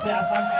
Saya.